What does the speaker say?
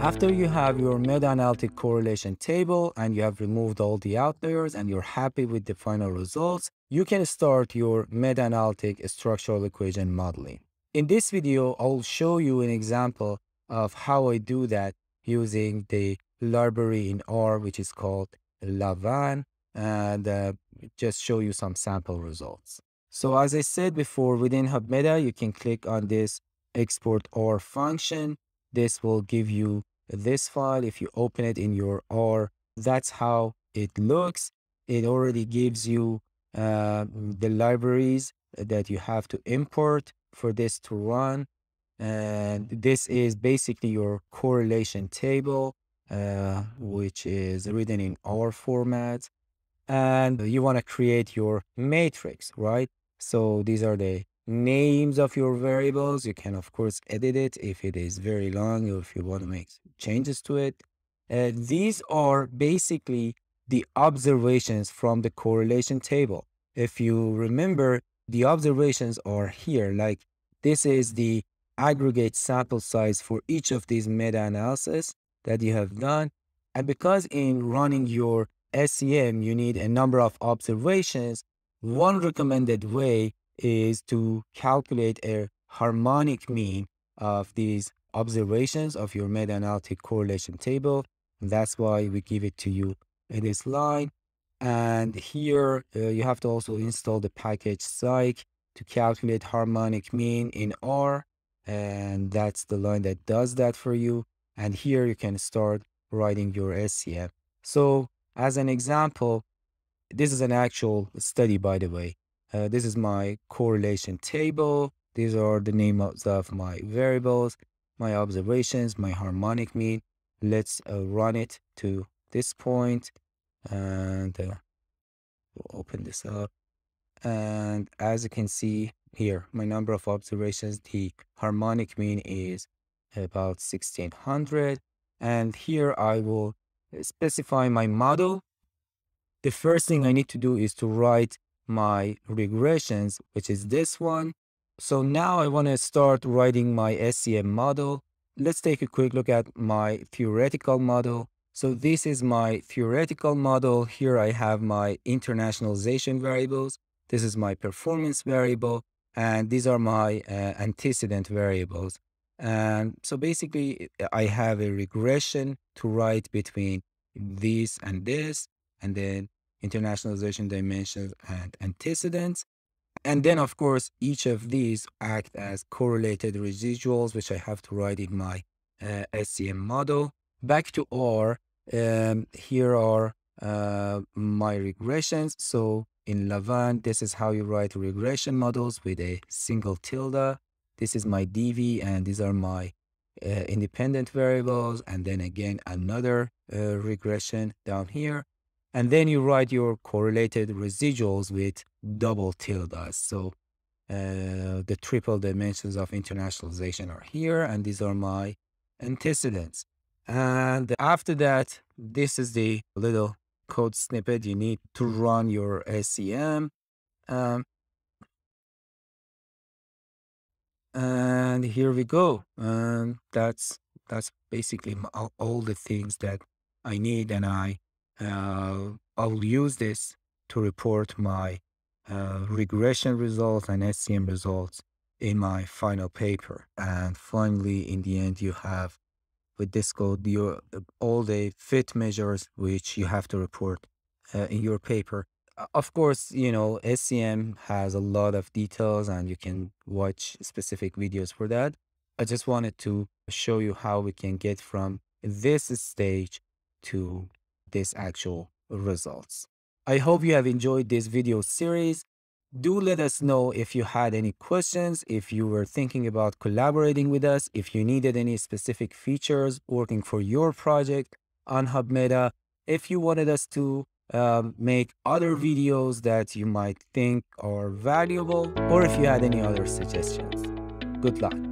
After you have your meta-analytic correlation table and you have removed all the outliers and you're happy with the final results, you can start your meta-analytic structural equation modeling. In this video, I'll show you an example of how I do that using the library in R, which is called Lavaan, and uh, just show you some sample results. So as I said before, within HubMeta, you can click on this export R function. This will give you this file, if you open it in your R, that's how it looks. It already gives you uh, the libraries that you have to import for this to run. And this is basically your correlation table, uh, which is written in R format. And you want to create your matrix, right? So these are the names of your variables. You can, of course, edit it if it is very long or if you want to make changes to it. These are basically the observations from the correlation table. If you remember, the observations are here, like this is the aggregate sample size for each of these meta-analysis that you have done. And because in running your SEM, you need a number of observations, one recommended way is to calculate a harmonic mean of these observations of your meta-analytic correlation table. And that's why we give it to you in this line. And here uh, you have to also install the package psych to calculate harmonic mean in R. And that's the line that does that for you. And here you can start writing your SEM. So as an example, this is an actual study, by the way. Uh, this is my correlation table. These are the names of my variables, my observations, my harmonic mean. Let's uh, run it to this point and uh, we'll open this up. And as you can see here, my number of observations, the harmonic mean is about 1600. And here I will specify my model. The first thing I need to do is to write my regressions, which is this one. So now I want to start writing my SEM model. Let's take a quick look at my theoretical model. So this is my theoretical model. Here I have my internationalization variables. This is my performance variable. And these are my uh, antecedent variables. And so basically I have a regression to write between this and this. And then internationalization dimensions, and antecedents. And then, of course, each of these act as correlated residuals, which I have to write in my uh, SEM model. Back to R, um, here are uh, my regressions. So in Lavaan, this is how you write regression models with a single tilde. This is my DV, and these are my uh, independent variables. And then again, another uh, regression down here. And then you write your correlated residuals with double tildes. So uh, the triple dimensions of internationalization are here, and these are my antecedents. And after that, this is the little code snippet you need to run your SEM. Um, and here we go. And that's that's basically all, all the things that I need, and I uh, I'll use this to report my uh, regression results and SEM results in my final paper. And finally, in the end, you have with this code your all the fit measures which you have to report uh, in your paper. Of course, you know, SEM has a lot of details and you can watch specific videos for that. I just wanted to show you how we can get from this stage to this actual results. I hope you have enjoyed this video series. Do let us know if you had any questions, if you were thinking about collaborating with us, if you needed any specific features working for your project on HubMeta, if you wanted us to um, make other videos that you might think are valuable, or if you had any other suggestions. Good luck.